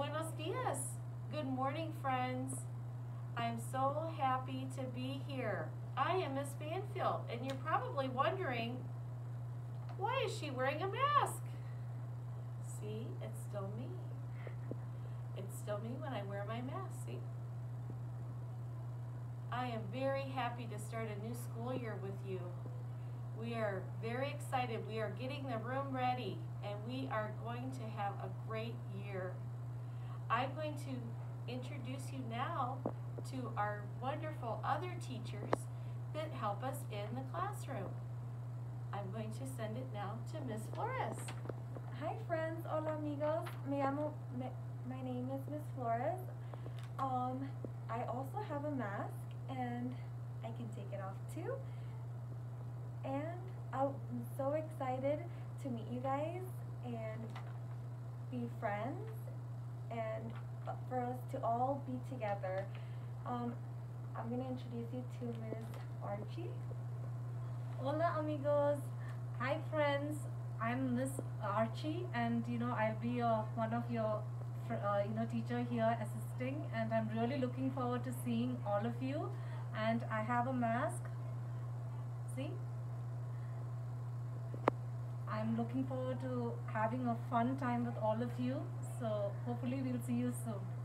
Buenos dias. Good morning, friends. I'm so happy to be here. I am Miss Banfield, and you're probably wondering, why is she wearing a mask? See, it's still me. It's still me when I wear my mask, see? I am very happy to start a new school year with you. We are very excited. We are getting the room ready, and we are going to have a great year. I'm going to introduce you now to our wonderful other teachers that help us in the classroom. I'm going to send it now to Miss Flores. Hi friends, hola amigos. Me llamo, me, my name is Miss Flores. Um, I also have a mask and I can take it off too. And I'm so excited to meet you guys and be friends to all be together. Um, I'm gonna introduce you to Miss Archie. Hola amigos. Hi friends. I'm Miss Archie and you know I'll be your one of your uh, you know teacher here assisting and I'm really looking forward to seeing all of you and I have a mask. See? I'm looking forward to having a fun time with all of you. So hopefully we'll see you soon.